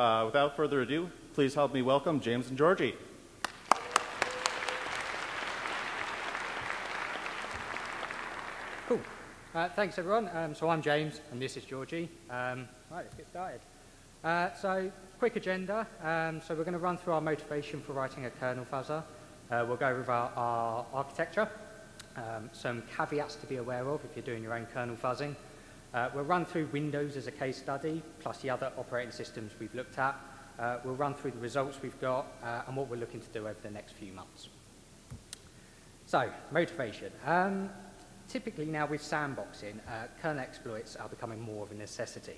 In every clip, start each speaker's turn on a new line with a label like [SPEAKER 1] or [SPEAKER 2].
[SPEAKER 1] uh, without further ado, please help me welcome James and Georgie.
[SPEAKER 2] Cool. Uh, thanks, everyone. Um, so I'm James, and this is Georgie. Um, right, let's get started. Uh, so, quick agenda. Um, so we're going to run through our motivation for writing a kernel fuzzer. Uh, we'll go over our, our architecture, um, some caveats to be aware of if you're doing your own kernel fuzzing. Uh, we'll run through Windows as a case study, plus the other operating systems we've looked at. Uh, we'll run through the results we've got uh, and what we're looking to do over the next few months. So, motivation. Um, typically now with sandboxing, uh, kernel exploits are becoming more of a necessity.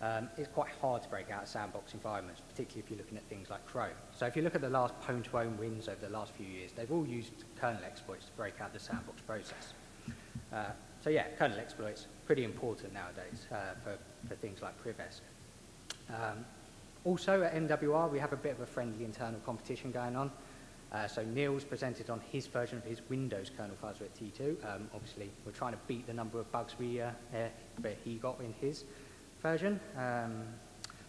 [SPEAKER 2] Um, it's quite hard to break out sandbox environments, particularly if you're looking at things like Chrome. So if you look at the last pwn2own wins over the last few years, they've all used kernel exploits to break out the sandbox process. So yeah, kernel exploits, pretty important nowadays uh, for, for things like Privesc. Um, also at MWR, we have a bit of a friendly internal competition going on. Uh, so Neil's presented on his version of his Windows kernel fuzzer at T2. Um, obviously, we're trying to beat the number of bugs we, uh, uh, he got in his version. Um,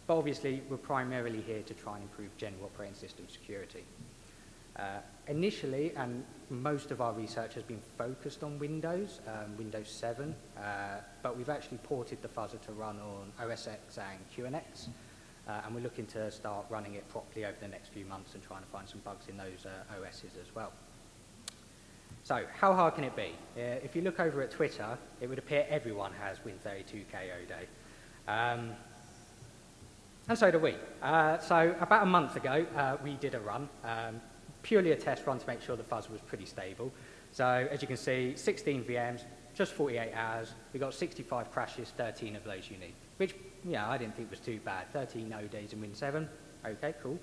[SPEAKER 2] but obviously, we're primarily here to try and improve general operating system security. Uh, initially, and most of our research has been focused on Windows, um, Windows 7, uh, but we've actually ported the fuzzer to run on OS X and QNX, uh, and we're looking to start running it properly over the next few months and trying to find some bugs in those uh, OSs as well. So, how hard can it be? Uh, if you look over at Twitter, it would appear everyone has Win32KO Day. Um, and so do we. Uh, so about a month ago, uh, we did a run, um, purely a test run to make sure the fuzz was pretty stable. So as you can see, 16 VMs, just 48 hours. We got 65 crashes, 13 of those unique, which, yeah, I didn't think was too bad. 13 no days in Win 7. Okay, cool.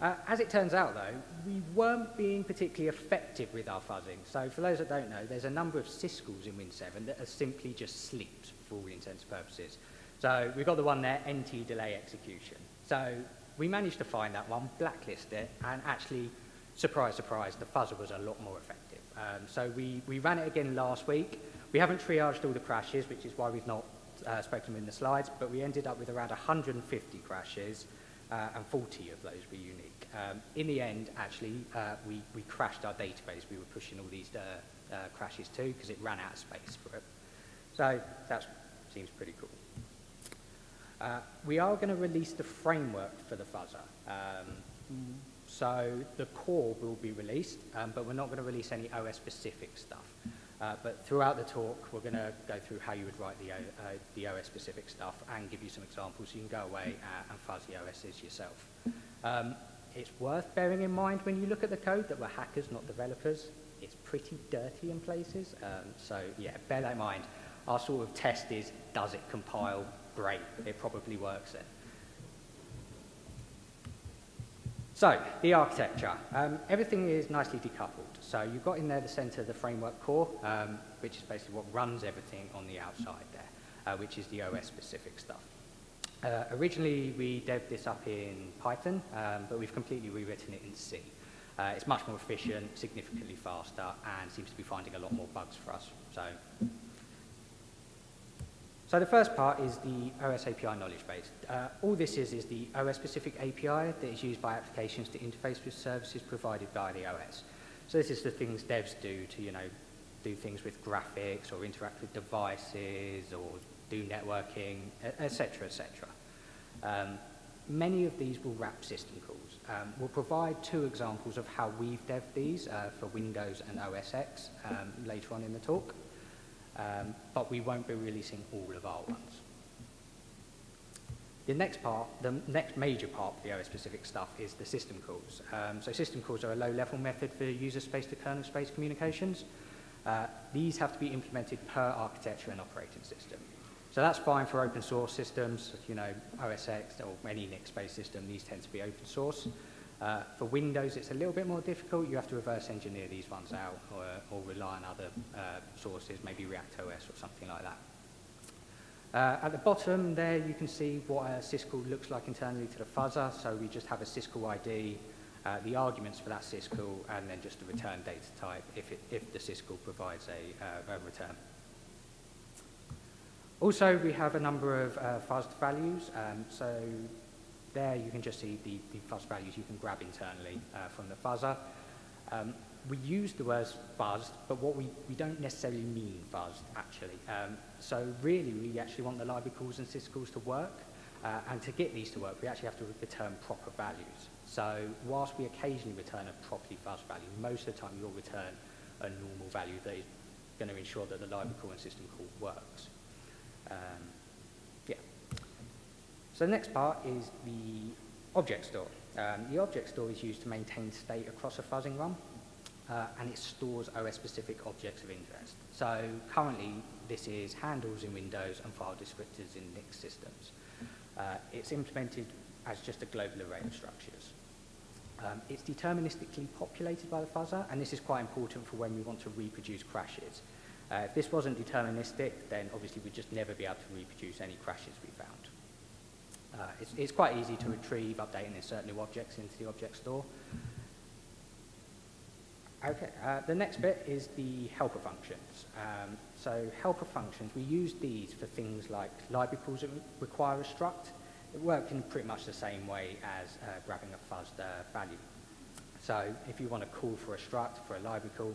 [SPEAKER 2] Uh, as it turns out, though, we weren't being particularly effective with our fuzzing. So for those that don't know, there's a number of syscalls in Win 7 that are simply just sleeps for all intents and purposes. So we've got the one there, NT delay execution. So we managed to find that one, blacklist it, and actually, surprise, surprise, the fuzzer was a lot more effective. Um, so we, we ran it again last week. We haven't triaged all the crashes, which is why we've not uh, spoken in the slides, but we ended up with around 150 crashes, uh, and 40 of those were unique. Um, in the end, actually, uh, we, we crashed our database. We were pushing all these uh, uh, crashes too because it ran out of space for it. So that seems pretty cool. Uh, we are going to release the framework for the fuzzer. Um, so the core will be released, um, but we're not going to release any OS-specific stuff. Uh, but throughout the talk, we're going to go through how you would write the, uh, the OS-specific stuff and give you some examples so you can go away uh, and fuzz the OSs yourself. Um, it's worth bearing in mind when you look at the code that we're hackers, not developers. It's pretty dirty in places. Um, so yeah, bear that in mind. Our sort of test is, does it compile great, it probably works then. So, the architecture. Um, everything is nicely decoupled. So you've got in there the center of the framework core, um, which is basically what runs everything on the outside there, uh, which is the OS-specific stuff. Uh, originally, we devved this up in Python, um, but we've completely rewritten it in C. Uh, it's much more efficient, significantly faster, and seems to be finding a lot more bugs for us. So so the first part is the OS API knowledge base. Uh, all this is is the OS-specific API that is used by applications to interface with services provided by the OS. So this is the things devs do to, you know, do things with graphics or interact with devices or do networking, etc., etc. Um, many of these will wrap system calls. Um, we'll provide two examples of how we've devved these uh, for Windows and OS X um, later on in the talk um, but we won't be releasing all of our ones. The next part, the next major part of the OS-specific stuff is the system calls. Um, so system calls are a low-level method for user space to kernel space communications. Uh, these have to be implemented per architecture and operating system. So that's fine for open source systems, you know, OS X or any NIX-based system, these tend to be open source. Uh, for Windows, it's a little bit more difficult. You have to reverse engineer these ones out or, or rely on other uh, sources, maybe React OS or something like that. Uh, at the bottom there, you can see what a syscall looks like internally to the fuzzer. So we just have a syscall ID, uh, the arguments for that syscall, and then just a return data type if, it, if the syscall provides a, uh, a return. Also, we have a number of uh, fuzzed values. Um, so there you can just see the, the fuzz values you can grab internally uh, from the fuzzer. Um, we use the words fuzzed, but what we, we don't necessarily mean fuzzed, actually. Um, so really, we actually want the library calls and syscalls to work, uh, and to get these to work, we actually have to return proper values. So whilst we occasionally return a properly fuzzed value, most of the time you'll return a normal value that is going to ensure that the library call and system call works. Um. So the next part is the object store. Um, the object store is used to maintain state across a fuzzing run, uh, and it stores OS-specific objects of interest. So currently, this is handles in Windows and file descriptors in Linux systems. Uh, it's implemented as just a global array of structures. Um, it's deterministically populated by the fuzzer, and this is quite important for when we want to reproduce crashes. Uh, if this wasn't deterministic, then obviously we'd just never be able to reproduce any crashes we found. Uh, it's, it's quite easy to retrieve, update, and insert new objects into the object store. Okay, uh, the next bit is the helper functions. Um, so helper functions, we use these for things like library calls that require a struct. It works in pretty much the same way as uh, grabbing a fuzzed uh, value. So if you want to call for a struct for a library call,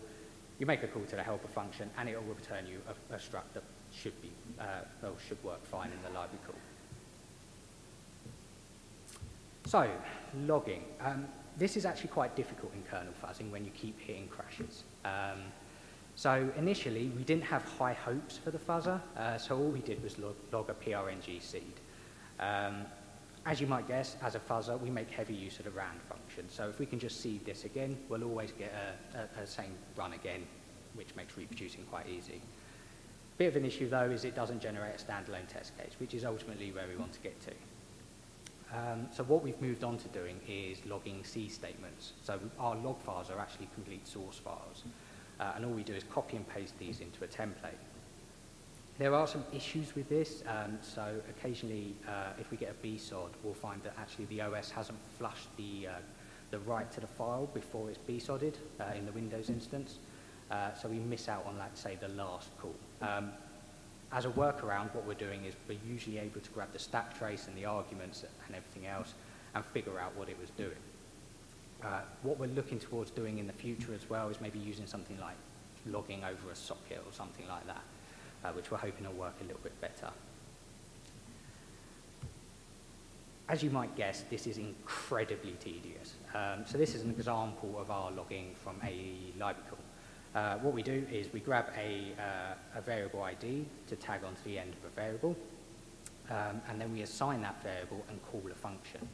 [SPEAKER 2] you make a call to the helper function and it will return you a, a struct that should be, uh, or should work fine in the library call. So, logging. Um, this is actually quite difficult in kernel fuzzing when you keep hitting crashes. Um, so initially, we didn't have high hopes for the fuzzer, uh, so all we did was log, log a PRNG seed. Um, as you might guess, as a fuzzer, we make heavy use of the rand function. So if we can just seed this again, we'll always get a, a, a same run again, which makes reproducing quite easy. Bit of an issue, though, is it doesn't generate a standalone test case, which is ultimately where we want to get to. Um, so what we've moved on to doing is logging C statements. So our log files are actually complete source files. Uh, and all we do is copy and paste these into a template. There are some issues with this, um, so occasionally uh, if we get a BSOD, we'll find that actually the OS hasn't flushed the, uh, the write to the file before it's BSODed uh, in the Windows instance, uh, so we miss out on, like, say, the last call. Um, as a workaround, what we're doing is we're usually able to grab the stack trace and the arguments and everything else and figure out what it was doing. Uh, what we're looking towards doing in the future as well is maybe using something like logging over a socket or something like that, uh, which we're hoping will work a little bit better. As you might guess, this is incredibly tedious. Um, so this is an example of our logging from a library call. Uh, what we do is we grab a, uh, a, variable ID to tag onto the end of a variable, um, and then we assign that variable and call a function.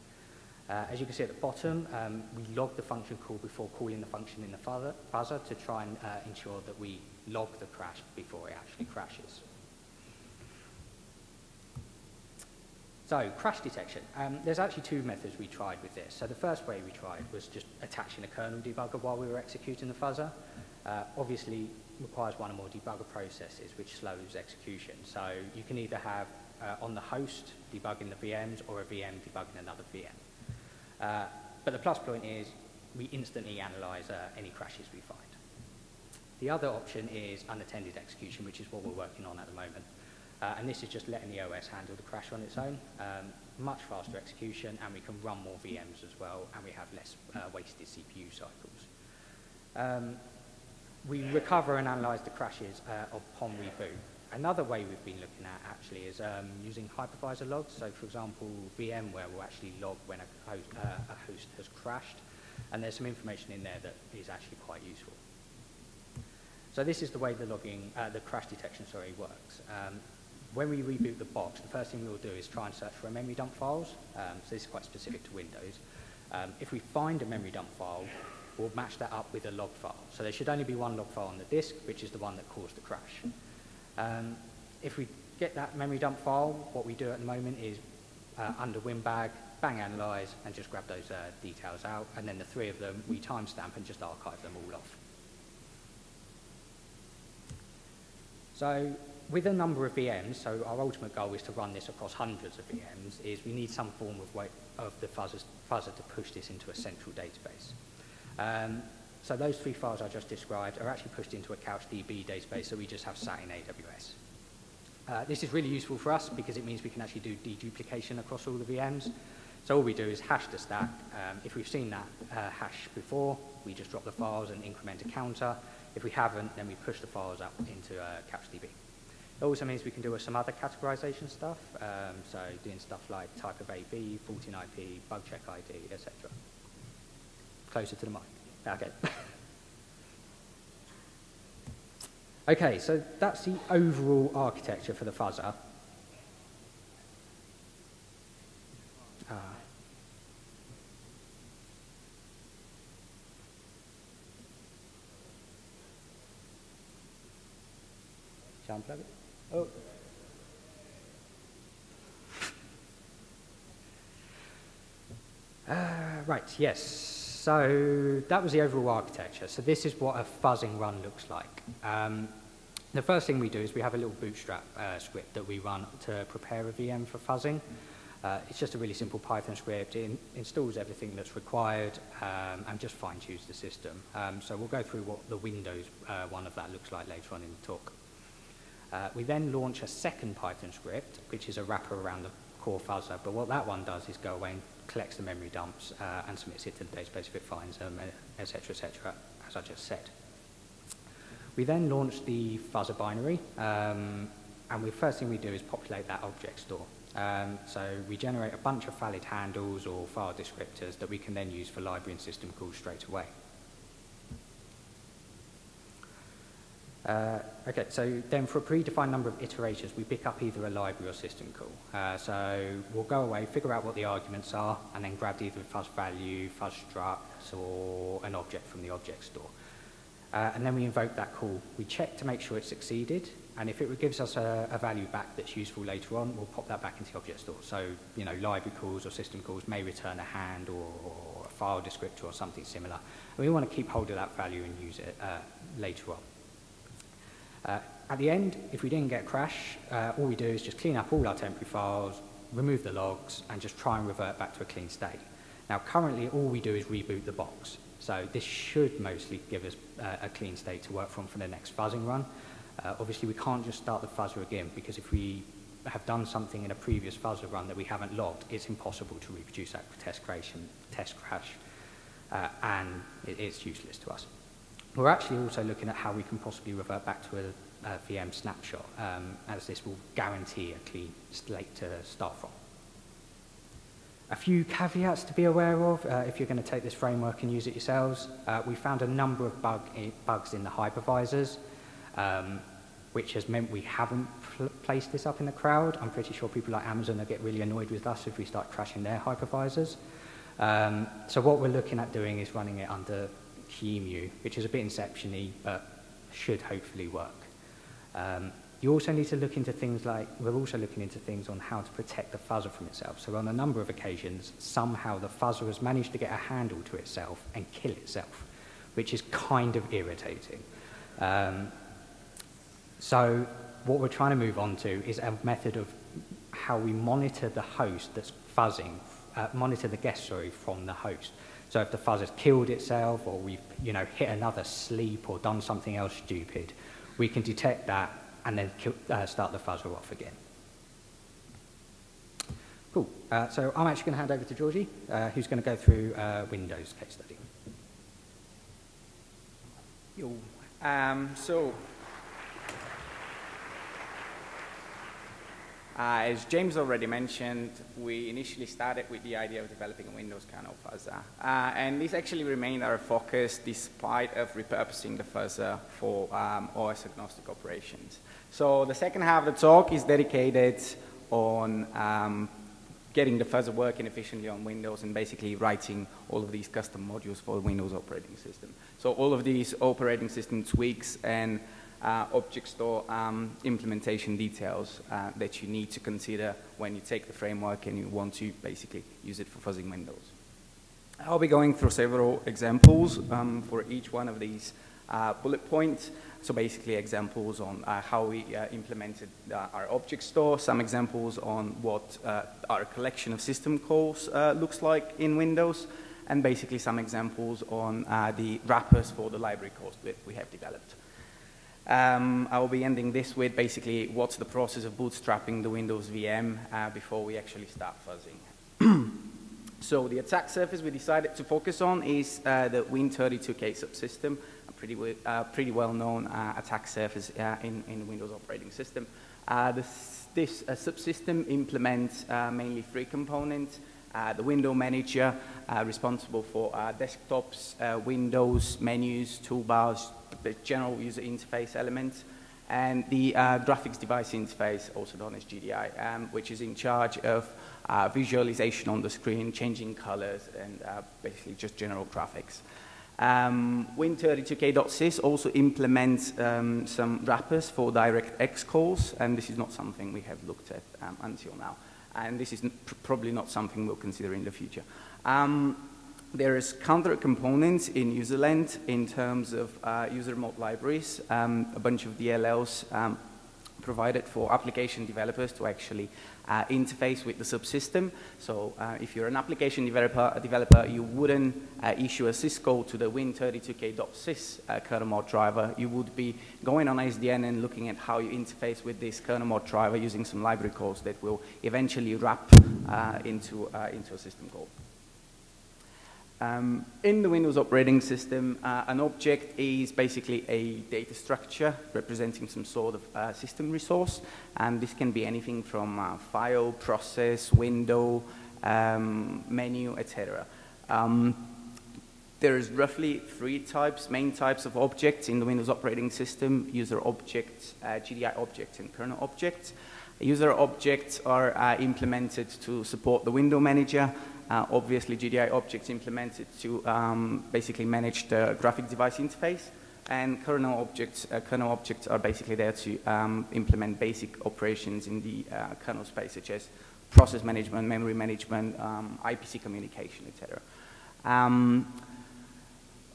[SPEAKER 2] Uh, as you can see at the bottom, um, we log the function call before calling the function in the fuzzer, to try and uh, ensure that we log the crash before it actually crashes. So, crash detection. Um, there's actually two methods we tried with this. So the first way we tried was just attaching a kernel debugger while we were executing the fuzzer uh, obviously requires one or more debugger processes, which slows execution. So you can either have uh, on the host debugging the VMs or a VM debugging another VM. Uh, but the plus point is we instantly analyze uh, any crashes we find. The other option is unattended execution, which is what we're working on at the moment. Uh, and this is just letting the OS handle the crash on its own. Um, much faster execution, and we can run more VMs as well, and we have less uh, wasted CPU cycles. Um, we recover and analyze the crashes uh, upon reboot. Another way we've been looking at actually is um, using hypervisor logs. So for example, VMware will actually log when a host, uh, a host has crashed, and there's some information in there that is actually quite useful. So this is the way the logging, uh, the crash detection, sorry, works. Um, when we reboot the box, the first thing we will do is try and search for memory dump files. Um, so this is quite specific to Windows. Um, if we find a memory dump file, we'll match that up with a log file. So there should only be one log file on the disk, which is the one that caused the crash. Um, if we get that memory dump file, what we do at the moment is uh, under WinBag, bang analyze, and just grab those uh, details out. And then the three of them, we timestamp and just archive them all off. So with a number of VMs, so our ultimate goal is to run this across hundreds of VMs, is we need some form of way of the fuzzer, fuzzer to push this into a central database. Um, so those three files I just described are actually pushed into a CouchDB database so we just have sat in AWS. Uh, this is really useful for us because it means we can actually do deduplication across all the VMs. So all we do is hash the stack. Um, if we've seen that uh, hash before, we just drop the files and increment a counter. If we haven't, then we push the files up into uh, CapsDB. It also means we can do some other categorization stuff, um, so doing stuff like type of AB, 14 IP, bug check ID, etc. Closer to the mic. Okay. okay, so that's the overall architecture for the fuzzer. I unplug it? Oh. Uh, right, yes. So that was the overall architecture. So this is what a fuzzing run looks like. Um, the first thing we do is we have a little bootstrap uh, script that we run to prepare a VM for fuzzing. Uh, it's just a really simple Python script. It in installs everything that's required um, and just fine-tunes the system. Um, so we'll go through what the Windows uh, one of that looks like later on in the talk. Uh, we then launch a second Python script, which is a wrapper around the core fuzzer. But what that one does is go away and collects the memory dumps uh, and submits it to the database if it finds them, uh, etc., etc., as I just said. We then launch the fuzzer binary, um, and the first thing we do is populate that object store. Um, so we generate a bunch of valid handles or file descriptors that we can then use for library and system calls straight away. Uh, okay, so then for a predefined number of iterations, we pick up either a library or system call. Uh, so we'll go away, figure out what the arguments are, and then grab either a fuzz value, fuzz structs, or an object from the object store. Uh, and then we invoke that call. We check to make sure it succeeded, and if it gives us a, a, value back that's useful later on, we'll pop that back into the object store. So, you know, library calls or system calls may return a hand or, or a file descriptor or something similar. And we want to keep hold of that value and use it uh, later on. Uh, at the end, if we didn't get crash, uh, all we do is just clean up all our temporary files, remove the logs, and just try and revert back to a clean state. Now, currently, all we do is reboot the box. So this should mostly give us uh, a clean state to work from for the next fuzzing run. Uh, obviously, we can't just start the fuzzer again, because if we have done something in a previous fuzzer run that we haven't logged, it's impossible to reproduce that test, creation, test crash, uh, and it, it's useless to us. We're actually also looking at how we can possibly revert back to a uh, VM snapshot, um, as this will guarantee a clean slate to start from. A few caveats to be aware of uh, if you're going to take this framework and use it yourselves. Uh, we found a number of bug bugs in the hypervisors, um, which has meant we haven't pl placed this up in the crowd. I'm pretty sure people like Amazon will get really annoyed with us if we start crashing their hypervisors. Um, so what we're looking at doing is running it under QEMU, which is a bit inception-y, but should hopefully work. Um, you also need to look into things like, we're also looking into things on how to protect the fuzzer from itself. So on a number of occasions, somehow the fuzzer has managed to get a handle to itself and kill itself, which is kind of irritating. Um, so what we're trying to move on to is a method of how we monitor the host that's fuzzing, uh, monitor the guest, sorry, from the host. So if the fuzzer's killed itself or we've, you know, hit another sleep or done something else stupid, we can detect that and then kill, uh, start the fuzzer off again. Cool. Uh, so I'm actually going to hand over to Georgie, uh, who's going to go through uh, Windows case study.
[SPEAKER 3] Um, so Uh, as James already mentioned, we initially started with the idea of developing a Windows kernel fuzzer. Uh, and this actually remained our focus despite of repurposing the fuzzer for um, OS agnostic operations. So the second half of the talk is dedicated on um, getting the fuzzer working efficiently on Windows and basically writing all of these custom modules for the Windows operating system. So all of these operating system tweaks and uh, object store um, implementation details uh, that you need to consider when you take the framework and you want to basically use it for fuzzing windows. I'll be going through several examples um, for each one of these uh, bullet points. So basically examples on uh, how we uh, implemented uh, our object store, some examples on what our collection of system calls looks like in Windows, and basically some examples on the wrappers for the library calls that we have developed. Um, I will be ending this with basically what's the process of bootstrapping the Windows VM uh, before we actually start fuzzing. So the attack surface we decided to focus on is uh, the Win32K subsystem, a pretty, uh, pretty well-known uh, attack surface uh, in, in Windows operating system. Uh, this, this subsystem implements mainly three components. The window manager, responsible for desktops, windows, menus, toolbars, the general user interface elements, and the uh, graphics device interface, also known as GDI, um, which is in charge of uh, visualization on the screen, changing colors, and uh, basically just general graphics. Um, Win32k.sys also implements um, some wrappers for DirectX calls, and this is not something we have looked at um, until now. And this is pr probably not something we'll consider in the future. Um, there is counter components in userland in terms of uh, user mode libraries, um, a bunch of DLLs um, provided for application developers to actually uh, interface with the subsystem. So uh, if you're an application developer, developer you wouldn't uh, issue a syscall to the win32k.sys uh, kernel mode driver. You would be going on SDN and looking at how you interface with this kernel mode driver using some library calls that will eventually wrap uh, into, uh, into a system call. Um, in the Windows operating system, uh, an object is basically a data structure representing some sort of uh, system resource, and this can be anything from uh, file, process, window, um, menu, etc. Um, there's roughly three types, main types of objects in the Windows operating system, user objects, uh, GDI objects, and kernel objects. User objects are uh, implemented to support the window manager, uh, obviously, GDI objects implemented to um, basically manage the graphic device interface. And kernel objects, uh, kernel objects are basically there to um, implement basic operations in the uh, kernel space, such as process management, memory management, um, IPC communication, etc. Um,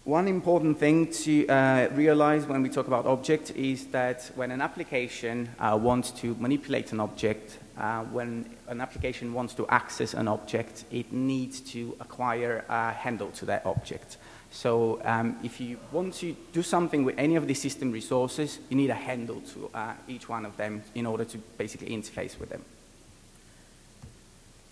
[SPEAKER 3] one important thing to uh, realize when we talk about object is that when an application uh, wants to manipulate an object, uh, when an application wants to access an object, it needs to acquire a handle to that object. So um, if you want to do something with any of the system resources, you need a handle to uh, each one of them in order to basically interface with them.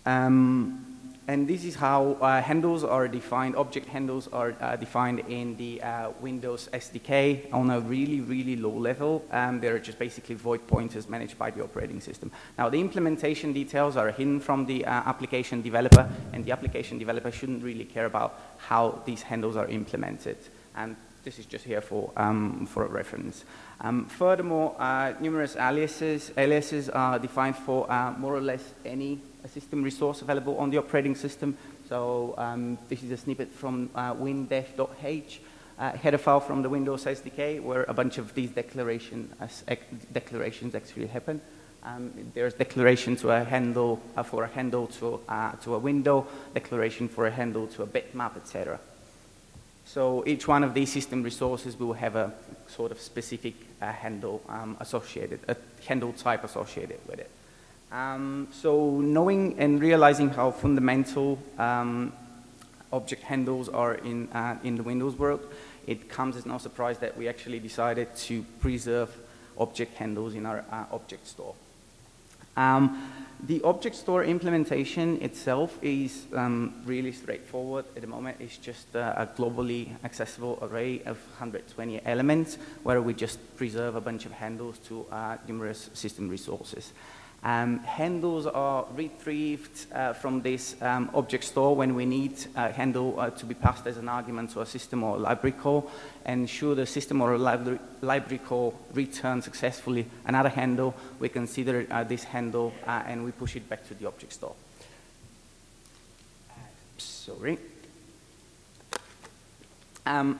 [SPEAKER 3] Um, and this is how uh, handles are defined, object handles are uh, defined in the uh, Windows SDK on a really, really low level. Um, they're just basically void pointers managed by the operating system. Now, the implementation details are hidden from the uh, application developer, and the application developer shouldn't really care about how these handles are implemented. And this is just here for, um, for a reference. Um, furthermore, uh, numerous aliases, aliases are defined for uh, more or less any a system resource available on the operating system. So um, this is a snippet from uh, windef.h, uh, header file from the Windows SDK where a bunch of these declaration, declarations actually happen. Um, there's declaration to a handle uh, for a handle to, uh, to a window, declaration for a handle to a bitmap, etc. So each one of these system resources will have a sort of specific uh, handle um, associated, a handle type associated with it. Um, so knowing and realizing how fundamental um, object handles are in, uh, in the Windows world, it comes as no surprise that we actually decided to preserve object handles in our uh, object store. Um, the object store implementation itself is um, really straightforward. At the moment, it's just uh, a globally accessible array of 120 elements where we just preserve a bunch of handles to uh, numerous system resources. Um, handles are retrieved uh, from this um, object store when we need a handle uh, to be passed as an argument to a system or a library call. And should a system or a library, library call return successfully another handle, we consider uh, this handle uh, and we push it back to the object store. Sorry. Um,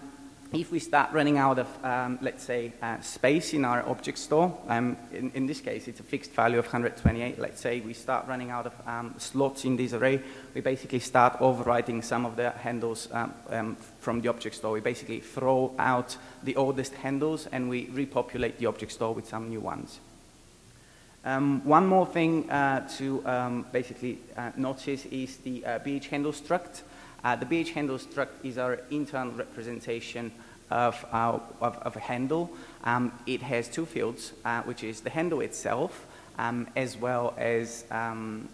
[SPEAKER 3] if we start running out of, um, let's say, uh, space in our object store, um, in, in, this case, it's a fixed value of 128. Let's say we start running out of um, slots in this array, we basically start overwriting some of the handles um, um, from the object store. We basically throw out the oldest handles and we repopulate the object store with some new ones. Um, one more thing uh, to basically uh, notice is the uh, BH handle struct. Uh, the BH handle struct is our internal representation of, uh, of, of, a handle. Um, it has two fields, uh, which is the handle itself, um, as well as um,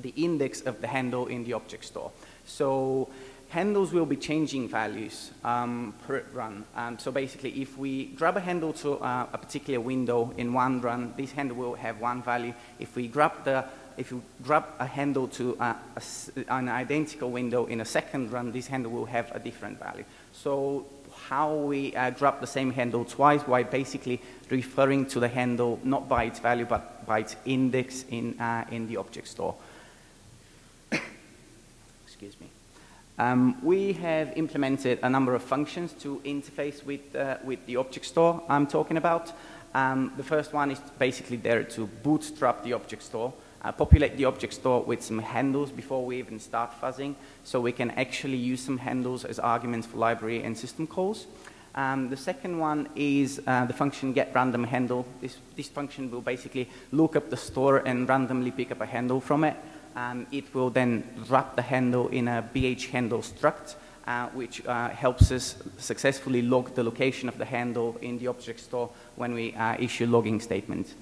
[SPEAKER 3] the index of the handle in the object store. So handles will be changing values um, per run. Um, so basically, if we grab a handle to uh, a particular window in one run, this handle will have one value. If we grab the if you grab a handle to uh, a, an identical window in a second run, this handle will have a different value. So how we uh, grab the same handle twice by basically referring to the handle not by its value but by its index in, uh, in the object store. Excuse me. Um, we have implemented a number of functions to interface with, uh, with the object store I'm talking about. Um, the first one is basically there to bootstrap the object store uh, populate the object store with some handles before we even start fuzzing, so we can actually use some handles as arguments for library and system calls. Um, the second one is uh, the function get random handle. This, this function will basically look up the store and randomly pick up a handle from it. Um, it will then wrap the handle in a bh handle struct, uh, which uh, helps us successfully log the location of the handle in the object store when we uh, issue logging statement.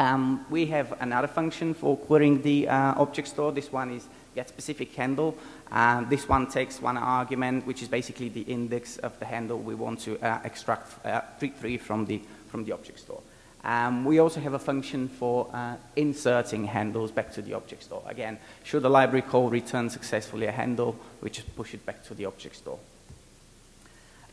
[SPEAKER 3] Um, we have another function for querying the uh, object store. This one is get specific handle. Uh, this one takes one argument, which is basically the index of the handle we want to uh, extract uh, free from the, from the object store. Um, we also have a function for uh, inserting handles back to the object store. Again, should the library call return successfully a handle, we just push it back to the object store.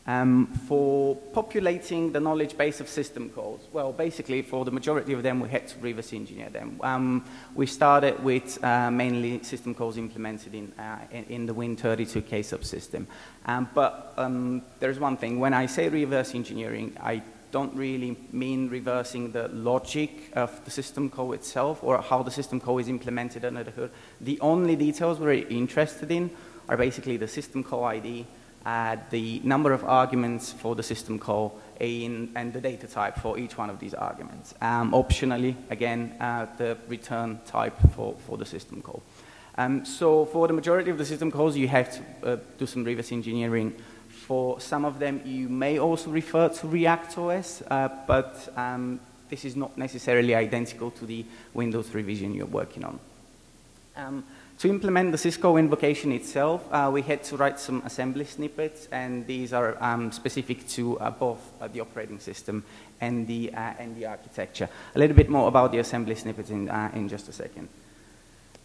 [SPEAKER 3] Um, for populating the knowledge base of system calls, well, basically for the majority of them, we had to reverse engineer them. Um, we started with uh, mainly system calls implemented in, uh, in, in, the Win32k subsystem. Um, but um, there's one thing, when I say reverse engineering, I don't really mean reversing the logic of the system call itself or how the system call is implemented under the hood. The only details we're interested in are basically the system call ID, the number of arguments for the system call in, and the data type for each one of these arguments. Um, optionally, again, uh, the return type for, for the system call. Um, so for the majority of the system calls, you have to uh, do some reverse engineering. For some of them, you may also refer to React OS, uh, but um, this is not necessarily identical to the Windows revision you're working on. Um, to implement the Cisco invocation itself, uh, we had to write some assembly snippets, and these are um, specific to uh, both uh, the operating system and the, uh, and the architecture. A little bit more about the assembly snippets in, uh, in just a second.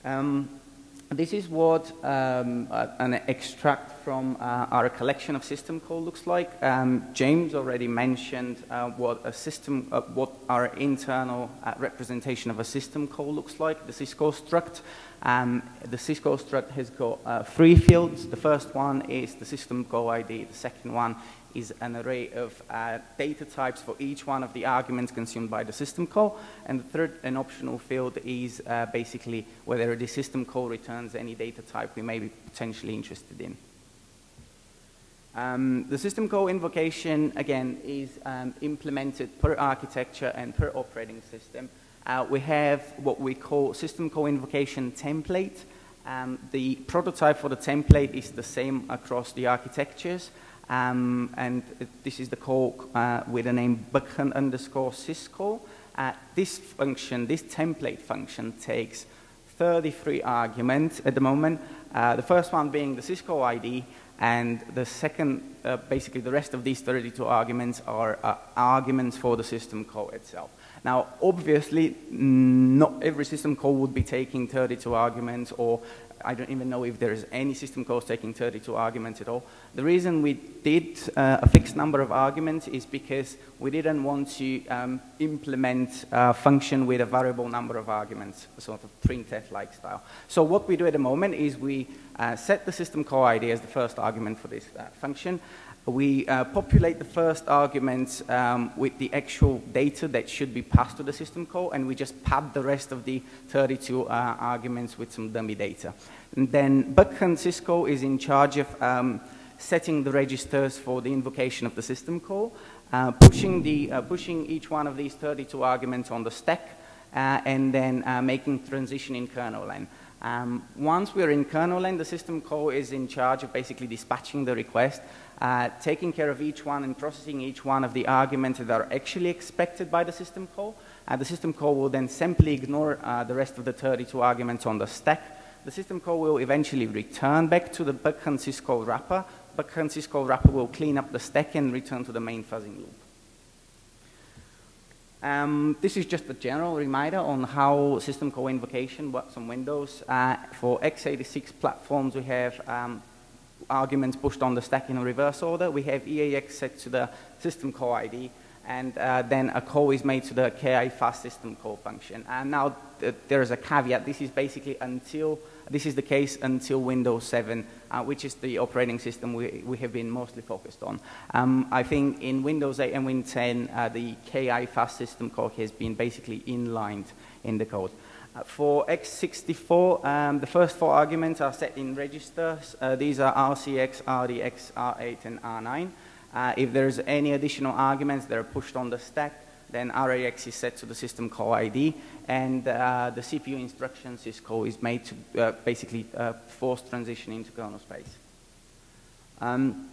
[SPEAKER 3] Um, this is what um, an extract from uh, our collection of system call looks like. Um, James already mentioned uh, what a system, uh, what our internal representation of a system call looks like, the syscall struct. Um, the Syscall struct has got uh, three fields. The first one is the system call ID. The second one is an array of uh, data types for each one of the arguments consumed by the system call. And the third, an optional field, is uh, basically whether the system call returns any data type we may be potentially interested in. Um, the system call invocation, again, is um, implemented per architecture and per operating system. Uh, we have what we call system call invocation template. Um, the prototype for the template is the same across the architectures. Um, and this is the call uh, with the name buckhunt underscore syscall. Uh, this function, this template function takes 33 arguments at the moment. Uh, the first one being the Cisco ID, and the second, uh, basically the rest of these 32 arguments are uh, arguments for the system call itself. Now, obviously, not every system call would be taking 32 arguments, or I don't even know if there is any system calls taking 32 arguments at all. The reason we did uh, a fixed number of arguments is because we didn't want to um, implement a function with a variable number of arguments, sort of printf-like style. So what we do at the moment is we uh, set the system call ID as the first argument for this uh, function, we uh, populate the first argument um, with the actual data that should be passed to the system call, and we just pad the rest of the 32 uh, arguments with some dummy data. And then Buckhunt Syscall is in charge of um, setting the registers for the invocation of the system call, uh, pushing, the, uh, pushing each one of these 32 arguments on the stack, uh, and then uh, making transition in kernel land. Um, once we're in kernel land, the system call is in charge of basically dispatching the request, uh, taking care of each one and processing each one of the arguments that are actually expected by the system call. Uh, the system call will then simply ignore uh, the rest of the 32 arguments on the stack, the system call will eventually return back to the bug syscall wrapper. Bug syscall wrapper will clean up the stack and return to the main fuzzing loop. Um, this is just a general reminder on how system call invocation works on Windows. Uh, for x86 platforms, we have um, arguments pushed on the stack in a reverse order. We have EAX set to the system call ID, and uh, then a call is made to the KI fast system call function. And now th there is a caveat. This is basically until this is the case until Windows 7, uh, which is the operating system we, we have been mostly focused on. Um, I think in Windows 8 and Windows 10, uh, the KI fast system call has been basically inlined in the code. Uh, for x64, um, the first four arguments are set in registers. Uh, these are RCX, RDX, R8, and R9. Uh, if there's any additional arguments that are pushed on the stack, then RAX is set to the system call ID, and uh, the CPU instruction syscall is made to uh, basically uh, force transition into kernel space. Um,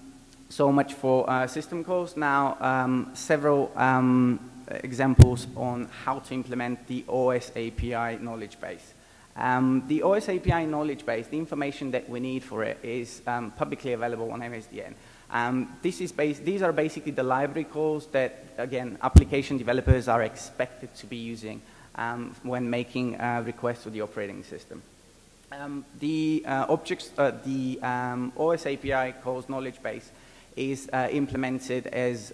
[SPEAKER 3] so much for system calls. Now, um, several um, examples on how to implement the OS API knowledge base. Um, the OS API knowledge base, the information that we need for it is um, publicly available on MSDN. Um, this is these are basically the library calls that, again, application developers are expected to be using um, when making uh, requests to the operating system. Um, the uh, objects, uh, the um, OS API calls knowledge base is uh, implemented as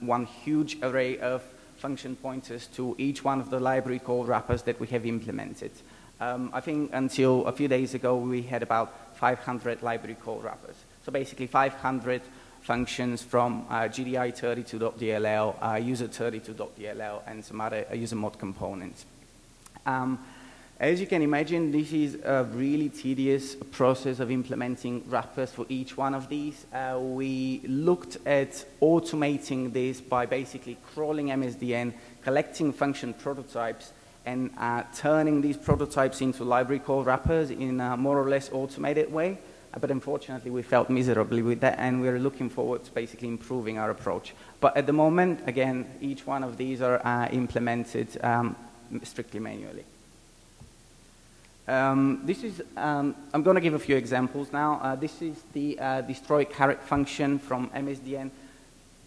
[SPEAKER 3] one huge array of function pointers to each one of the library call wrappers that we have implemented. Um, I think until a few days ago, we had about 500 library call wrappers. So basically 500 functions from uh, GDI32.dll, uh, user32.dll, and some other uh, user mod components. Um, as you can imagine, this is a really tedious process of implementing wrappers for each one of these. Uh, we looked at automating this by basically crawling MSDN, collecting function prototypes, and uh, turning these prototypes into library call wrappers in a more or less automated way. But unfortunately, we felt miserably with that, and we're looking forward to basically improving our approach. But at the moment, again, each one of these are uh, implemented um, strictly manually. Um, this is, um, I'm going to give a few examples now. Uh, this is the uh, destroy caret function from MSDN.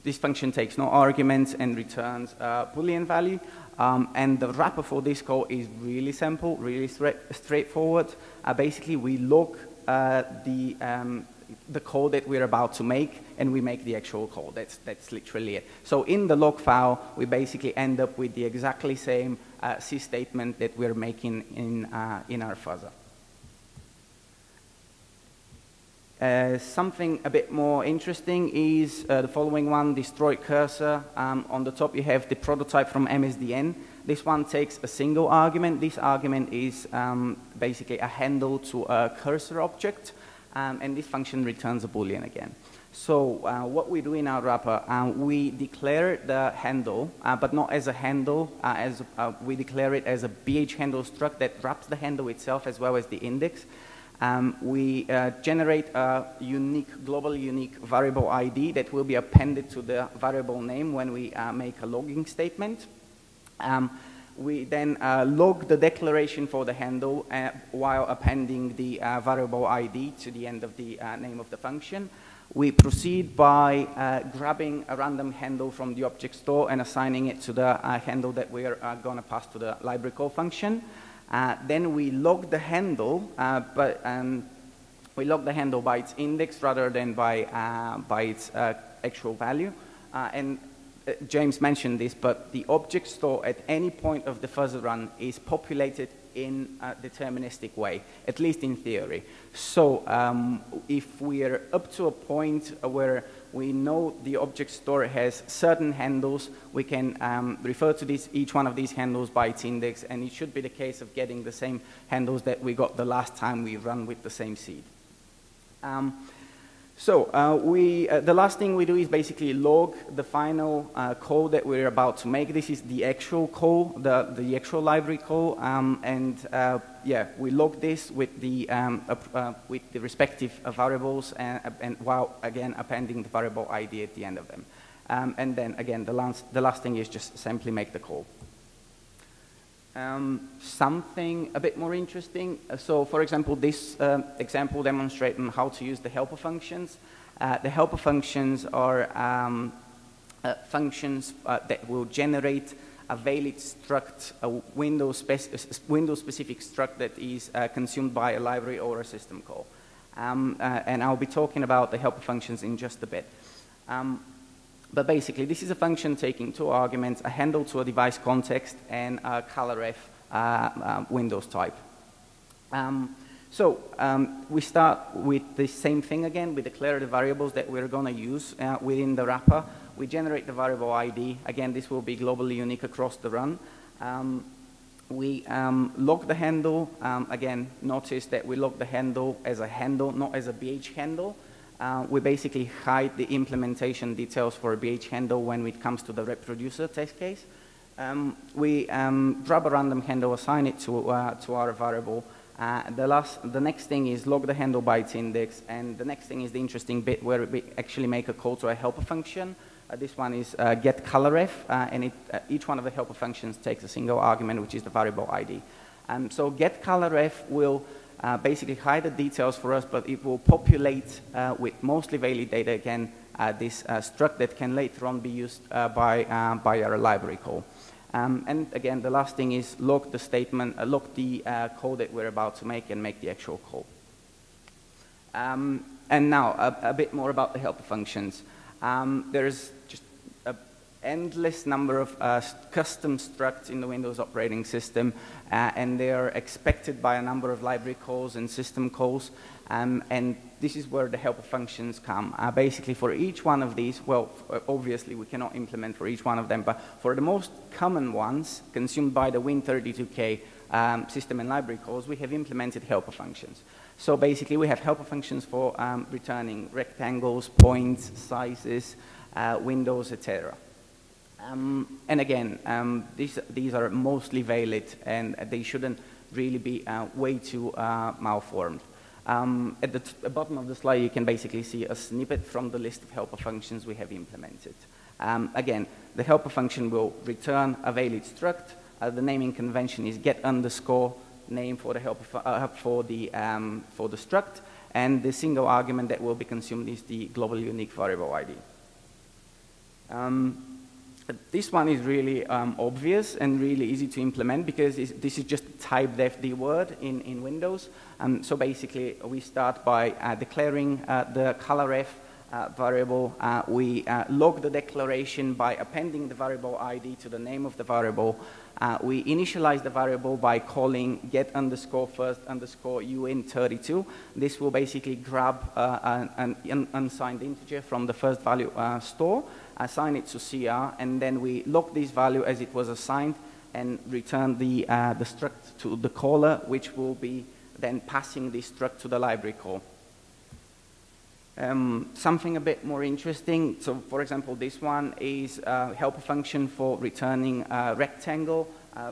[SPEAKER 3] This function takes no arguments and returns a Boolean value. Um, and the wrapper for this call is really simple, really straight, straightforward. Uh, basically, we look uh, the, um, the code that we're about to make and we make the actual call. That's, that's literally it. So in the log file, we basically end up with the exactly same uh, C statement that we're making in, uh, in our fuzzer. Uh, something a bit more interesting is uh, the following one, destroy cursor. Um, on the top you have the prototype from MSDN. This one takes a single argument. This argument is um, basically a handle to a cursor object, um, and this function returns a Boolean again. So uh, what we do in our wrapper, uh, we declare the handle, uh, but not as a handle, uh, as uh, we declare it as a BH handle struct that wraps the handle itself as well as the index. Um, we uh, generate a unique, globally unique variable ID that will be appended to the variable name when we make a logging statement. Um, we then log the declaration for the handle while appending the variable ID to the end of the name of the function. We proceed by uh, grabbing a random handle from the object store and assigning it to the uh, handle that we are going to pass to the library call function. then we log the handle, but um, we log the handle by its index rather than by, by its actual value. and uh, James mentioned this, but the object store at any point of the fuzzer run is populated in a deterministic way, at least in theory. So um, if we are up to a point where we know the object store has certain handles, we can um, refer to this, each one of these handles by its index, and it should be the case of getting the same handles that we got the last time we run with the same seed. Um, so uh, we, uh, the last thing we do is basically log the final uh, code that we're about to make. This is the actual code, the, the actual library call, um, and uh, yeah, we log this with the, um, uh, with the respective variables, and, and, while again appending the variable ID at the end of them. Um, and then again, the last, the last thing is just simply make the call. Um, something a bit more interesting. Uh, so, for example, this uh, example demonstrates how to use the helper functions. Uh, the helper functions are um, uh, functions uh, that will generate a valid struct, a Windows, spec Windows specific struct that is consumed by a library or a system call. Um, and I'll be talking about the helper functions in just a bit. Um, but basically, this is a function taking two arguments, a handle to a device context and a colorref uh, uh, Windows type. Um, so um, we start with the same thing again. We declare the variables that we're going to use uh, within the wrapper. We generate the variable ID. Again, this will be globally unique across the run. Um, we um, log the handle. Um, again, notice that we log the handle as a handle, not as a BH handle. Uh, we basically hide the implementation details for a BH handle when it comes to the reproducer test case. Um, we um, grab a random handle, assign it to, uh, to our variable. Uh, the, last, the next thing is log the handle by its index, and the next thing is the interesting bit where we actually make a call to a helper function. Uh, this one is uh, get colorref, uh, and it, each one of the helper functions takes a single argument, which is the variable ID. Um, so get colorref will uh, basically hide the details for us, but it will populate uh, with mostly valid data again uh, this uh, struct that can later on be used uh, by, uh, by our library call. Um, and again, the last thing is log the statement, log the code that we're about to make and make the actual call. Um, and now, a, a, bit more about the helper functions. Um, there's just endless number of uh, custom structs in the Windows operating system, uh, and they are expected by a number of library calls and system calls. Um, and this is where the helper functions come. Uh, basically, for each one of these, well, obviously we cannot implement for each one of them, but for the most common ones consumed by the Win32k um, system and library calls, we have implemented helper functions. So basically, we have helper functions for um, returning rectangles, points, sizes, uh, windows, etc. Um, and again, um, these, these are mostly valid and they shouldn't really be uh, way too uh, malformed. Um, at the, bottom of the slide, you can basically see a snippet from the list of helper functions we have implemented. Um, again, the helper function will return a valid struct. Uh, the naming convention is get underscore name for the helper uh, for the um, for the struct, and the single argument that will be consumed is the global unique variable ID. Um, this one is really um, obvious and really easy to implement because this is just a typedefd word in, in Windows. Um, so basically, we start by uh, declaring uh, the colorf uh, variable. Uh, we uh, log the declaration by appending the variable ID to the name of the variable. Uh, we initialize the variable by calling get underscore first underscore un32. This will basically grab an, an unsigned integer from the first value store assign it to CR, and then we lock this value as it was assigned and return the, uh, the struct to the caller, which will be then passing this struct to the library call. Um, something a bit more interesting, so for example, this one is a helper function for returning a rectangle.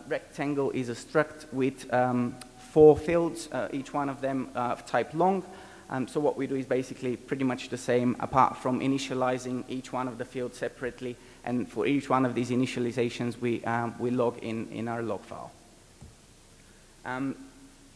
[SPEAKER 3] Rectangle is a struct with um, four fields, uh, each one of them uh, type long. Um, so what we do is basically pretty much the same apart from initializing each one of the fields separately. And for each one of these initializations, we, um, we log in in our log file. Um,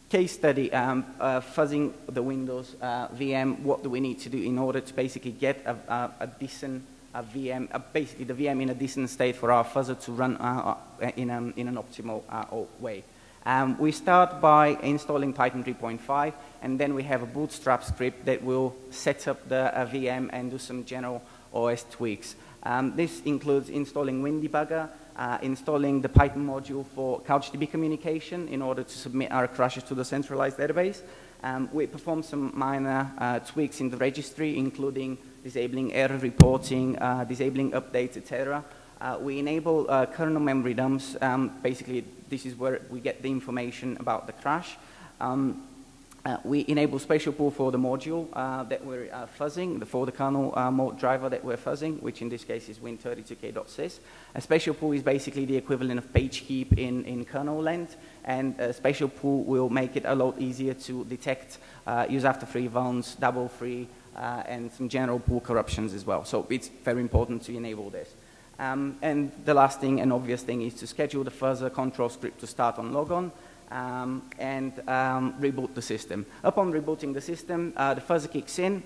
[SPEAKER 3] case study, um, uh, fuzzing the Windows uh, VM, what do we need to do in order to basically get a, a, a decent a VM, uh, basically the VM in a decent state for our fuzzer to run uh, uh, in, in, an optimal uh, way. Um, we start by installing Python 3.5, and then we have a bootstrap script that will set up the uh, VM and do some general OS tweaks. Um, this includes installing WinDebugger, uh, installing the Python module for CouchDB communication in order to submit our crashes to the centralized database. Um, we perform some minor uh, tweaks in the registry, including disabling error reporting, uh, disabling updates, etc. Uh, we enable uh, kernel memory dumps. Um, basically, this is where we get the information about the crash. Um, uh, we enable spatial pool for the module uh, that we're uh, fuzzing, the, for the kernel uh, driver that we're fuzzing, which in this case is win32k.sys. A spatial pool is basically the equivalent of page heap in, in kernel length, and a spatial pool will make it a lot easier to detect use after free vulns, double free, and some general pool corruptions as well. So it's very important to enable this. Um, and the last thing, an obvious thing, is to schedule the fuzzer control script to start on logon um, and um, reboot the system. Upon rebooting the system, uh, the fuzzer kicks in.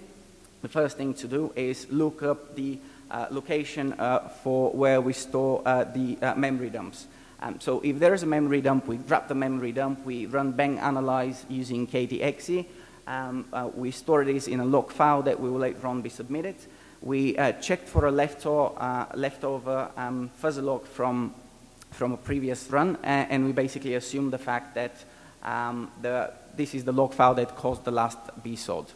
[SPEAKER 3] The first thing to do is look up the uh, location uh, for where we store uh, the uh, memory dumps. Um, so if there is a memory dump, we grab the memory dump, we run bang analyze using KDXE. Um, uh, we store this in a log file that will later on be submitted. We uh, checked for a leftover, uh, leftover um, fuzzy log from, from a previous run, and we basically assume the fact that um, the, this is the log file that caused the last BSOD.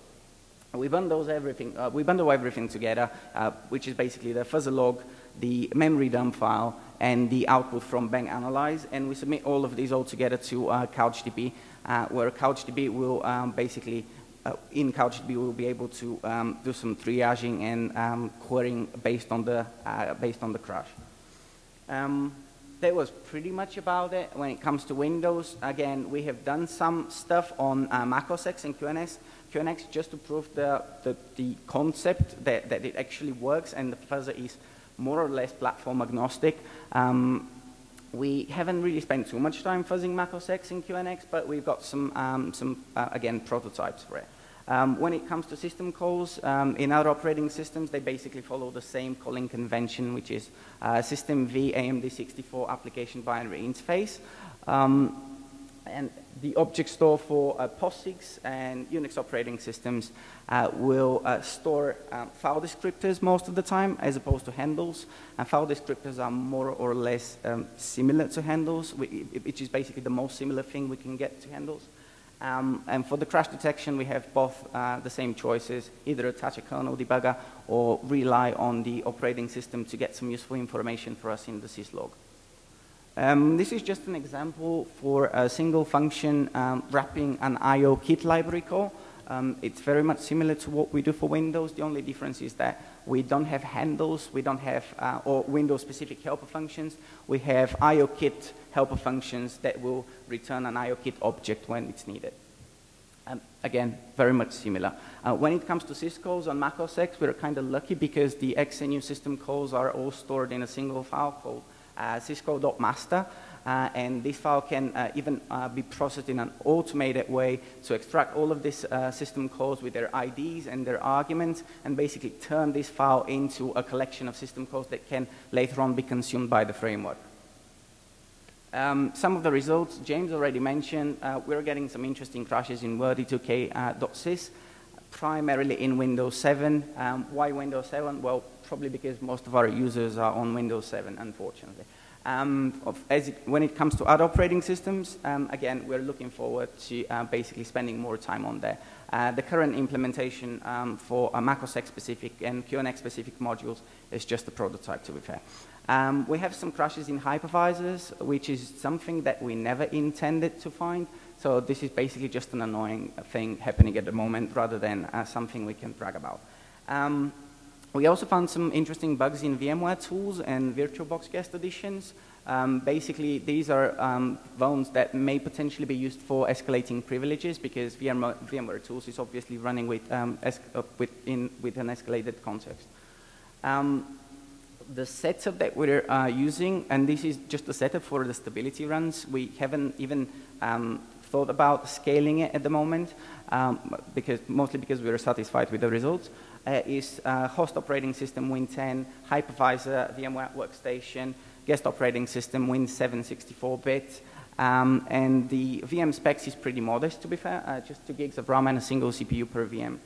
[SPEAKER 3] We bundle everything, uh, we bundle everything together, uh, which is basically the fuzzy log, the memory dump file, and the output from Bang Analyze, and we submit all of these all together to uh, CouchDB, uh, where CouchDB will um, basically, in CouchDB, we'll be able to um, do some triaging and um, querying based on the, uh, based on the crash. Um, that was pretty much about it. When it comes to Windows, again, we have done some stuff on uh, Mac OS X and QNX, QNX just to prove the, the, the concept that, that it actually works and the fuzzer is more or less platform agnostic. Um, we haven't really spent too much time fuzzing Mac OS X in QNX, but we've got some, um, some uh, again, prototypes for it. Um, when it comes to system calls, um, in other operating systems, they basically follow the same calling convention, which is uh, system v AMD64 application binary interface. Um, and the object store for uh, POSIX and Unix operating systems uh, will uh, store um, file descriptors most of the time as opposed to handles. And file descriptors are more or less um, similar to handles, which is basically the most similar thing we can get to handles. Um, and for the crash detection, we have both uh, the same choices, either attach a kernel debugger or rely on the operating system to get some useful information for us in the syslog. Um, this is just an example for a single function um, wrapping an IO kit library call. Um, it's very much similar to what we do for Windows. The only difference is that we don't have handles, we don't have, uh, or Windows-specific helper functions. We have IO kit helper functions that will return an IO kit object when it's needed. Um, again, very much similar. Uh, when it comes to syscalls on Mac OS X, we're kind of lucky because the XNU system calls are all stored in a single file called uh, syscall.master. Uh, and this file can uh, even uh, be processed in an automated way to extract all of these uh, system calls with their IDs and their arguments and basically turn this file into a collection of system calls that can later on be consumed by the framework. Um, some of the results James already mentioned, uh, we're getting some interesting crashes in Word2k.sys, primarily in Windows 7. Um, why Windows 7? Well, probably because most of our users are on Windows 7, unfortunately. Um, of, it, when it comes to other operating systems, um, again, we're looking forward to uh, basically spending more time on there. Uh, the current implementation um, for uh, Mac OS X specific and QNX specific modules is just a prototype, to be fair. Um, we have some crashes in hypervisors, which is something that we never intended to find. So this is basically just an annoying thing happening at the moment rather than uh, something we can brag about. Um, we also found some interesting bugs in VMware tools and VirtualBox guest editions. Um, basically, these are um, that may potentially be used for escalating privileges because VMware, VMware tools is obviously running with, um, uh, with, in, with an escalated context. Um, the setup that we're uh, using, and this is just a setup for the stability runs, we haven't even um, thought about scaling it at the moment, um, because, mostly because we are satisfied with the results uh, is uh, host operating system Win10, hypervisor VMware Workstation, guest operating system Win7 64-bit, um, and the VM specs is pretty modest, to be fair, uh, just 2 gigs of RAM and a single CPU per VM.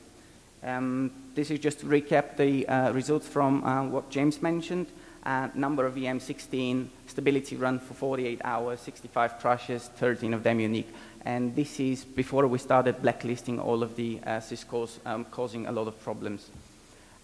[SPEAKER 3] Um, this is just to recap the uh, results from uh, what James mentioned. Uh, number of VM 16, stability run for 48 hours, 65 crashes, 13 of them unique. And this is before we started blacklisting all of the uh, syscalls um, causing a lot of problems.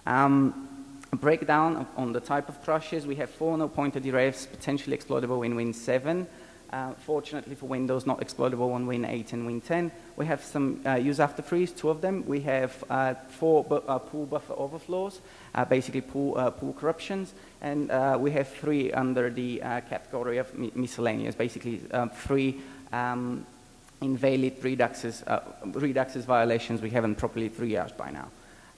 [SPEAKER 3] Um, breakdown on the type of crashes. We have four no-pointer derivs potentially exploitable in Win 7. Uh, fortunately for Windows, not exploitable on Win 8 and Win 10. We have some uh, use after freeze, two of them. We have uh, four bu uh, pool buffer overflows, uh, basically pool, uh, pool corruptions, and we have three under the category of miscellaneous, basically three um, invalid reduxes, reduxes violations we haven't properly triaged by now.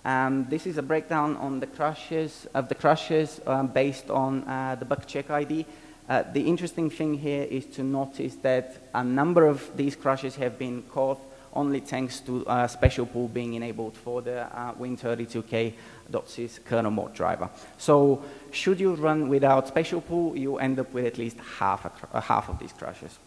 [SPEAKER 3] Um, this is a breakdown on the crashes of the crashes um, based on the bug check ID. Uh, the interesting thing here is to notice that a number of these crashes have been caught only thanks to uh, special pool being enabled for the uh, Win32k.sys kernel mode driver. So should you run without special pool, you end up with at least half, a, half of these crashes.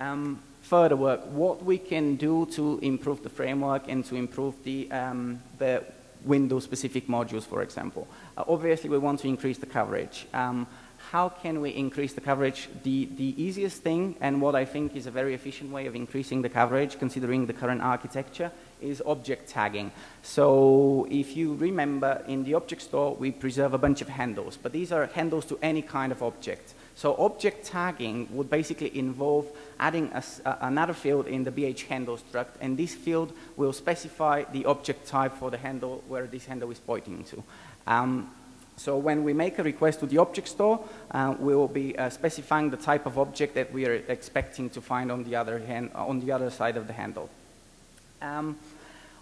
[SPEAKER 3] Um, further work, what we can do to improve the framework and to improve the, um, the Windows-specific modules, for example. Uh, obviously, we want to increase the coverage. Um, how can we increase the coverage? The, the easiest thing, and what I think is a very efficient way of increasing the coverage, considering the current architecture, is object tagging. So if you remember, in the object store, we preserve a bunch of handles, but these are handles to any kind of object. So object tagging would basically involve adding a, another field in the BH handle struct, and this field will specify the object type for the handle where this handle is pointing to. Um, so when we make a request to the object store, uh, we will be uh, specifying the type of object that we are expecting to find on the other, hand, on the other side of the handle. Um,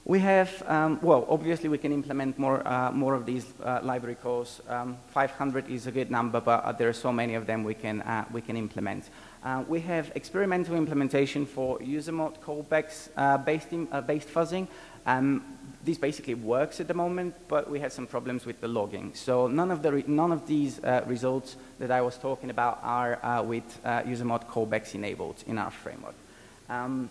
[SPEAKER 3] we have, um, well, obviously we can implement more, uh, more of these uh, library calls. Um, 500 is a good number, but uh, there are so many of them we can, uh, we can implement. we have experimental implementation for user mode callbacks based, in, based fuzzing. Um, this basically works at the moment, but we had some problems with the logging. So none of, the none of these uh, results that I was talking about are uh, with uh, user mode callbacks enabled in our framework. Um,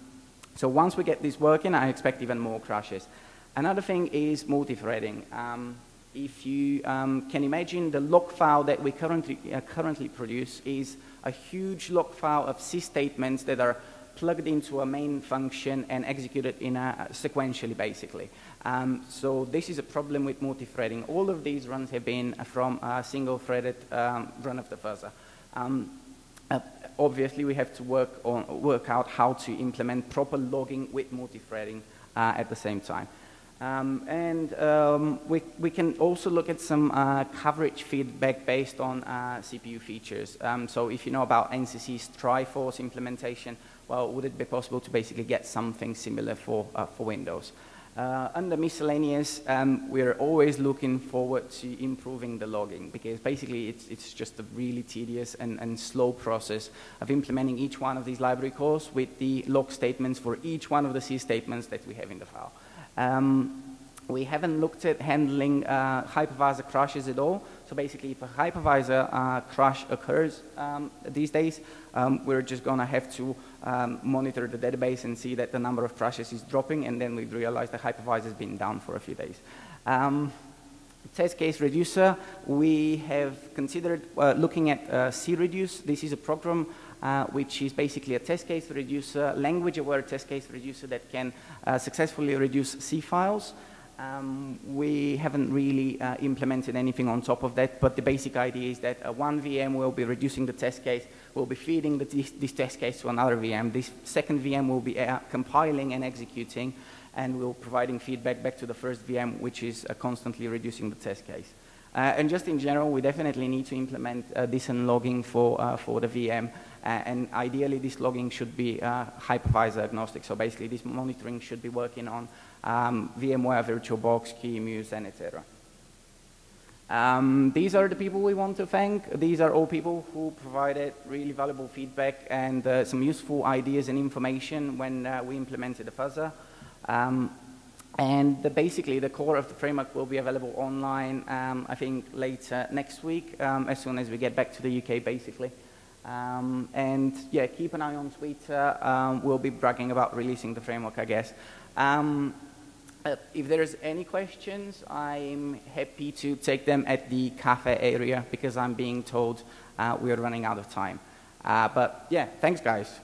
[SPEAKER 3] so once we get this working, I expect even more crashes. Another thing is multi-threading. Um, if you um, can imagine, the log file that we currently, uh, currently produce is a huge log file of C statements that are plugged into a main function and executed in a, sequentially, basically. Um, so this is a problem with multi-threading. All of these runs have been from a single-threaded um, run of the fuzzer. Um, uh, obviously, we have to work, on, work out how to implement proper logging with multi-threading uh, at the same time. Um, and um, we, we can also look at some uh, coverage feedback based on uh, CPU features. Um, so if you know about NCC's Triforce implementation, well, would it be possible to basically get something similar for, uh, for Windows? Uh, under miscellaneous, um, we're always looking forward to improving the logging because basically it's, it's just a really tedious and, and, slow process of implementing each one of these library calls with the log statements for each one of the C statements that we have in the file. Um, we haven't looked at handling uh, hypervisor crashes at all. So basically, if a hypervisor uh, crash occurs um, these days, um, we're just going to have to um, monitor the database and see that the number of crashes is dropping, and then we realize the hypervisor has been down for a few days. Um, test case reducer, we have considered uh, looking at uh, CReduce. This is a program uh, which is basically a test case reducer, language-aware test case reducer that can uh, successfully reduce C files. Um, we haven't really uh, implemented anything on top of that, but the basic idea is that uh, one VM will be reducing the test case, will be feeding the, this, this, test case to another VM. This second VM will be uh, compiling and executing, and will providing feedback back to the first VM, which is uh, constantly reducing the test case. Uh, and just in general, we definitely need to implement uh, DSN logging for, for the VM. and ideally, this logging should be hypervisor agnostic. So basically, this monitoring should be working on um, VMware, VirtualBox, QEMUs, and etc. Um, these are the people we want to thank. These are all people who provided really valuable feedback and uh, some useful ideas and information when uh, we implemented the fuzzer. Um, and the, basically, the core of the framework will be available online, um, I think, later next week, um, as soon as we get back to the UK, basically. Um, and yeah, keep an eye on Twitter. Um, we'll be bragging about releasing the framework, I guess. Uh, if there's any questions, I'm happy to take them at the cafe area because I'm being told uh, we're running out of time. Uh, but yeah, thanks guys.